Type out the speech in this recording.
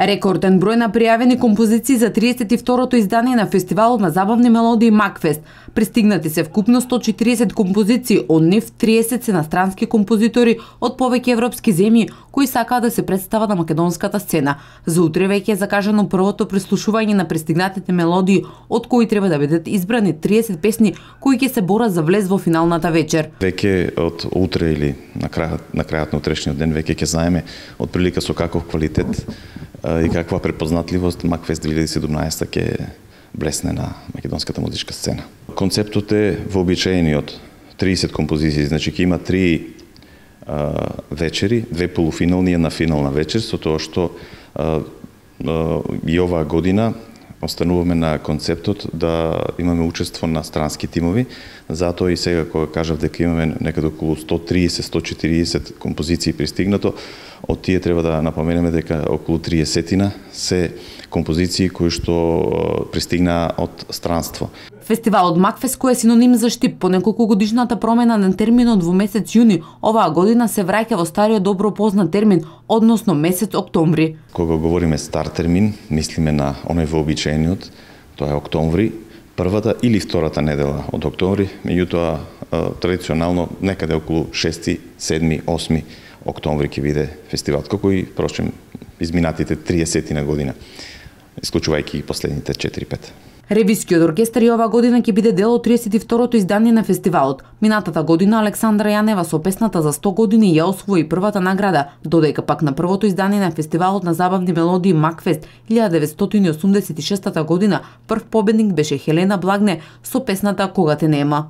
Рекорден број на пријавени композиции за 32-то издание на фестивалот на забавни мелодии Макфест. Пристигнати се вкупно 140 композиции, од нив 30 се настрански композитори од повеќе европски земји кои сакаат да се представат на македонската сцена. За утре веќе е закажано првото преслушување на пристигнатите мелодии, од кои треба да бидат избрани 30 песни кои ќе се борат за влез во финалната вечер. Веќе од утре или на крајот на крајот на утрешниот ден веќе ќе знаеме од прилика со каков квалитет и каква препознатливост Макфест 2017 ќе блесне на македонската музичка сцена. Концептот е вообичаениот 30 композиции, значи ќе има три а, вечери, две полуфинални и една финална вечер, со тоа што а, а, и оваа година остануваме на концептот да имаме учество на странски тимови, затоа и сега кога кажав дека имаме некаде околу 130-140 композиции пристигнато, од тие треба да напоменеме дека околу 30 се композиции кои што пристигнаа од странство. Фестивалот Макфест, кој е синоним за Штип по неколку годишната промена на терминот во месец јуни, оваа година се враќа во стариот добро познат термин, односно месец октомври. Кога говориме стар термин, мислиме на оној вообичаениот, тоа е октомври, првата или втората недела од октомври, меѓутоа традиционално некаде околу 6, 7, 8 октомври ќе биде фестивалот, како и прочем изминатите 30 на година, исклучувајќи последните 4-5. Ревискиот оркестар и оваа година ќе биде дел од 32-то издание на фестивалот. Минатата година Александра Јанева со песната за 100 години ја освои првата награда, додека пак на првото издание на фестивалот на забавни мелодии Макфест 1986 година прв победник беше Хелена Благне со песната Кога те нема.